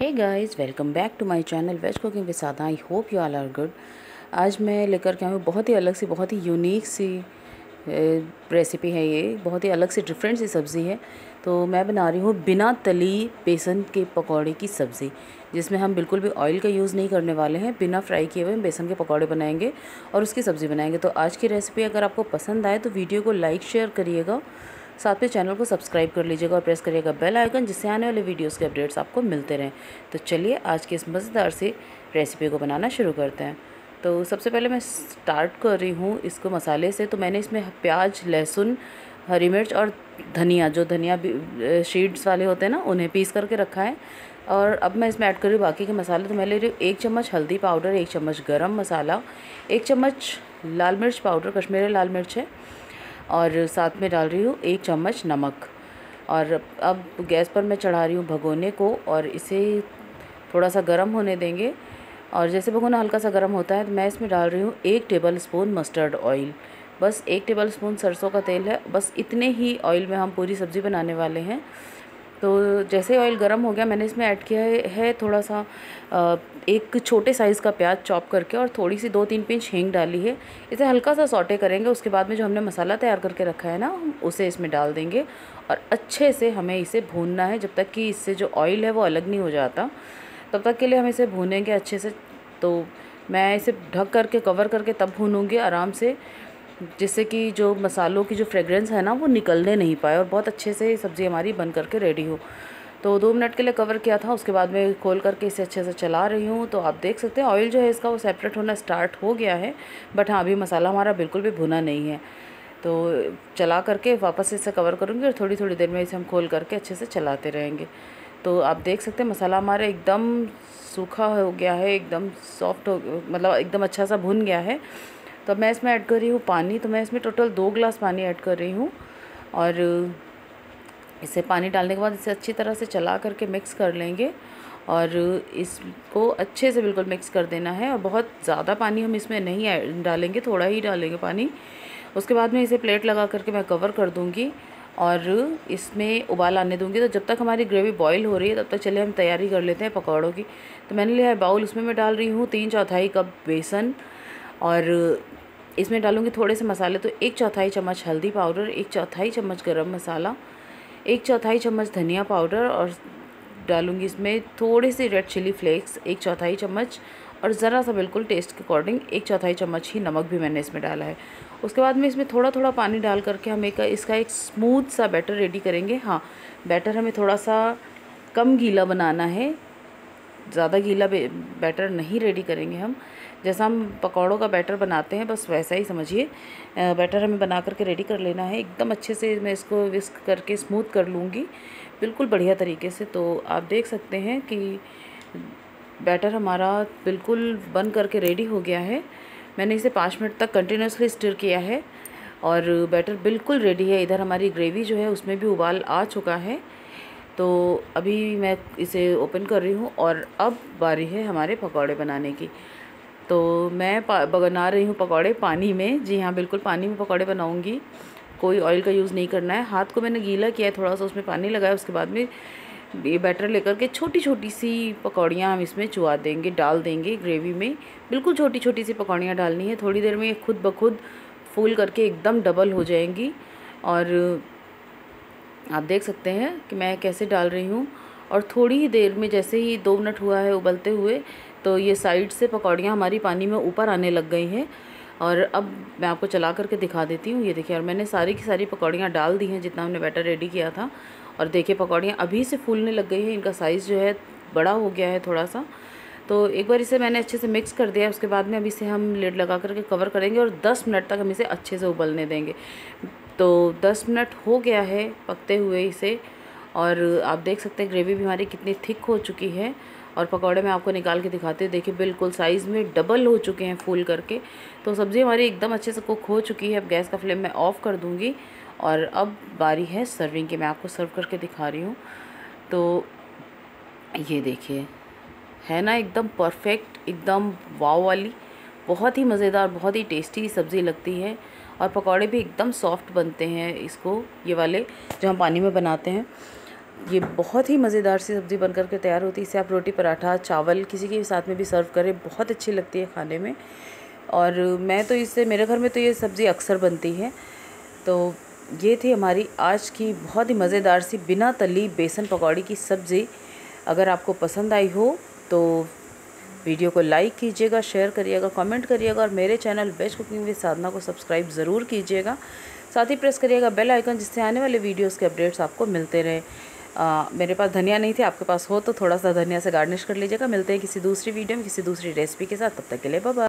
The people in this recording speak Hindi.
Hey guys welcome back to my channel veg cooking with I hope you all are good आज मैं लेकर के हूँ बहुत ही अलग सी, बहुत ही यूनिक सी रेसिपी है ये। बहुत ही अलग सी डिफरेंट सी सब्ज़ी है। तो मैं बना रही हूँ बिना तली बेसन के पकौड़े की सब्ज़ी, जिसमें हम बिल्कुल भी ऑयल का यूज़ नहीं करने वाले हैं। बिना फ्राई किए हुए हम बेसन के पकौड़े बनाएँगे और उसकी सब्ज़ी बनाएँगे। तो आज की रेसिपी अगर आपको पसंद आए तो वीडियो को लाइक शेयर करिएगा। साथ में चैनल को सब्सक्राइब कर लीजिएगा और प्रेस करिएगा बेल आइकन, जिससे आने वाले वीडियोस के अपडेट्स आपको मिलते रहें। तो चलिए, आज की इस मज़ेदार सी रेसिपी को बनाना शुरू करते हैं। तो सबसे पहले मैं स्टार्ट कर रही हूँ इसको मसाले से। तो मैंने इसमें प्याज, लहसुन, हरी मिर्च और धनिया, जो धनिया शीड्स वाले होते हैं ना, उन्हें पीस करके रखा है। और अब मैं इसमें ऐड कर रही हूँ बाकी के मसाले। तो मैं ले रही हूँ एक चम्मच हल्दी पाउडर, एक चम्मच गरम मसाला, एक चम्मच लाल मिर्च पाउडर, कश्मीरी लाल मिर्च है। और साथ में डाल रही हूँ एक चम्मच नमक। और अब गैस पर मैं चढ़ा रही हूँ भगोने को और इसे थोड़ा सा गर्म होने देंगे। और जैसे भगोना हल्का सा गर्म होता है तो मैं इसमें डाल रही हूँ एक टेबल स्पून मस्टर्ड ऑयल। बस एक टेबल स्पून सरसों का तेल है। बस इतने ही ऑयल में हम पूरी सब्ज़ी बनाने वाले हैं। तो जैसे ऑयल गर्म हो गया, मैंने इसमें ऐड किया है थोड़ा सा एक छोटे साइज़ का प्याज चॉप करके और थोड़ी सी दो तीन पिंच हींग डाली है। इसे हल्का सा सॉटे करेंगे, उसके बाद में जो हमने मसाला तैयार करके रखा है ना, हम उसे इसमें डाल देंगे और अच्छे से हमें इसे भूनना है। जब तक कि इससे जो ऑयल है वो अलग नहीं हो जाता, तब तक के लिए हम इसे भूनेंगे अच्छे से। तो मैं इसे ढक करके कवर करके तब भूनूँगी आराम से। जिससे कि जो मसालों की जो फ्रेगरेंस है ना, वो निकलने नहीं पाए और बहुत अच्छे से सब्ज़ी हमारी बन करके रेडी हो। तो दो मिनट के लिए कवर किया था, उसके बाद में खोल करके इसे अच्छे से चला रही हूँ। तो आप देख सकते हैं ऑयल जो है इसका वो सेपरेट होना स्टार्ट हो गया है बट हाँ अभी मसाला हमारा बिल्कुल भी भुना नहीं है। तो चला करके वापस इसे कवर करूँगी और थोड़ी थोड़ी देर में इसे हम खोल करके अच्छे से चलाते रहेंगे। तो आप देख सकते हैं, मसाला हमारा एकदम सूखा हो गया है, एकदम सॉफ्ट हो मतलब एकदम अच्छा सा भुन गया है। तो मैं इसमें ऐड कर रही हूँ पानी तो मैं इसमें टोटल दो ग्लास पानी ऐड कर रही हूँ। और इसे पानी डालने के बाद इसे अच्छी तरह से चला करके मिक्स कर लेंगे। और इसको अच्छे से बिल्कुल मिक्स कर देना है। और बहुत ज़्यादा पानी हम इसमें नहीं डालेंगे, थोड़ा ही डालेंगे पानी। उसके बाद में इसे प्लेट लगा करके मैं कवर कर दूँगी। और इसमें उबाल आने दूँगी। तो जब तक हमारी ग्रेवी बॉईल हो रही है, तब तक चले हम तैयारी कर लेते हैं पकौड़ों की। तो मैंने लिया है बाउल उसमें मैं डाल रही हूँ तीन चौथाई कप बेसन। और इसमें डालूँगी थोड़े से मसाले तो एक चौथाई चम्मच हल्दी पाउडर, एक चौथाई चम्मच गरम मसाला, एक चौथाई चम्मच धनिया पाउडर और डालूँगी इसमें थोड़ी सी रेड चिली फ्लेक्स एक चौथाई चम्मच और ज़रा सा बिल्कुल टेस्ट के अकॉर्डिंग एक चौथाई चम्मच ही नमक भी मैंने इसमें डाला है। उसके बाद में इसमें थोड़ा थोड़ा पानी डाल करके हम एक, इसका एक स्मूथ सा बैटर रेडी करेंगे। हाँ बैटर हमें थोड़ा सा कम गीला बनाना है। ज़्यादा गीला बैटर नहीं रेडी करेंगे हम। जैसा हम पकौड़ों का बैटर बनाते हैं, बस वैसा ही समझिए। बैटर हमें बना करके रेडी कर लेना है। एकदम अच्छे से मैं इसको विस्क करके स्मूथ कर लूँगी। बिल्कुल बढ़िया तरीके से। तो आप देख सकते हैं कि बैटर हमारा बिल्कुल बन करके रेडी हो गया है। मैंने इसे पाँच मिनट तक कंटिन्यूसली स्टिर किया है। और बैटर बिल्कुल रेडी है। इधर हमारी ग्रेवी जो है, उसमें भी उबाल आ चुका है। तो अभी मैं इसे ओपन कर रही हूँ और अब बारी है हमारे पकौड़े बनाने की। तो मैं बना रही हूँ पकौड़े पानी में। जी हाँ बिल्कुल पानी में पकौड़े बनाऊँगी। कोई ऑयल का यूज़ नहीं करना है। हाथ को मैंने गीला किया है थोड़ा सा उसमें पानी लगाया, उसके बाद में ये बैटर लेकर के छोटी छोटी सी पकौड़ियाँ हम इसमें चुआ देंगे, डाल देंगे ग्रेवी में। बिल्कुल छोटी छोटी सी पकौड़ियाँ डालनी है। थोड़ी देर में खुद ब खुद फूल करके एकदम डबल हो जाएँगी। और आप देख सकते हैं कि मैं कैसे डाल रही हूँ। और थोड़ी ही देर में जैसे ही दो मिनट हुआ है उबलते हुए तो ये साइड से पकौड़ियाँ हमारी पानी में ऊपर आने लग गई हैं। और अब मैं आपको चला करके दिखा देती हूँ। ये देखिए, और मैंने सारी की सारी पकौड़ियाँ डाल दी हैं जितना हमने बैटर रेडी किया था। और देखिए, पकौड़ियाँ अभी से फूलने लग गई हैं। इनका साइज़ जो है बड़ा हो गया है थोड़ा सा तो एक बार इसे मैंने अच्छे से मिक्स कर दिया उसके बाद में अभी इसे हम लेड लगा करके कवर करेंगे और 10 मिनट तक हम इसे अच्छे से उबलने देंगे। तो 10 मिनट हो गया है पकते हुए इसे और आप देख सकते हैं ग्रेवी भी हमारी कितनी थिक हो चुकी है और पकौड़े मैं आपको निकाल के दिखाती हूँ। देखिए, बिल्कुल साइज़ में डबल हो चुके हैं फूल करके। तो सब्ज़ी हमारी एकदम अच्छे से कुक हो चुकी है। अब गैस का फ्लेम मैं ऑफ़ कर दूँगी और अब बारी है सर्विंग की। मैं आपको सर्व करके दिखा रही हूँ। तो ये देखिए, है ना, एकदम परफेक्ट एकदम वाव वाली, बहुत ही मज़ेदार, बहुत ही टेस्टी सब्ज़ी लगती है। और पकौड़े भी एकदम सॉफ्ट बनते हैं इसको, ये वाले, जो हम पानी में बनाते हैं। ये बहुत ही मज़ेदार सी सब्ज़ी बनकर के तैयार होती है। इसे आप रोटी, पराठा, चावल, किसी के साथ में भी सर्व करें, बहुत अच्छी लगती है खाने में। और मैं तो इससे, मेरे घर में तो ये सब्ज़ी अक्सर बनती है। तो ये थी हमारी आज की बहुत ही मज़ेदार सी बिना तली बेसन पकौड़ी की सब्ज़ी। अगर आपको पसंद आई हो तो वीडियो को लाइक कीजिएगा शेयर करिएगा कमेंट करिएगा और मेरे channel best cooking with Sadhana को सब्सक्राइब ज़रूर कीजिएगा। साथ ही प्रेस करिएगा बेल आइकन जिससे आने वाले वीडियोस के अपडेट्स आपको मिलते रहे। आ, मेरे पास धनिया नहीं थे आपके पास हो तो थोड़ा सा धनिया से गार्निश कर लीजिएगा। मिलते हैं किसी दूसरी वीडियो में किसी दूसरी रेसिपी के साथ। तब तक के लिए बाबा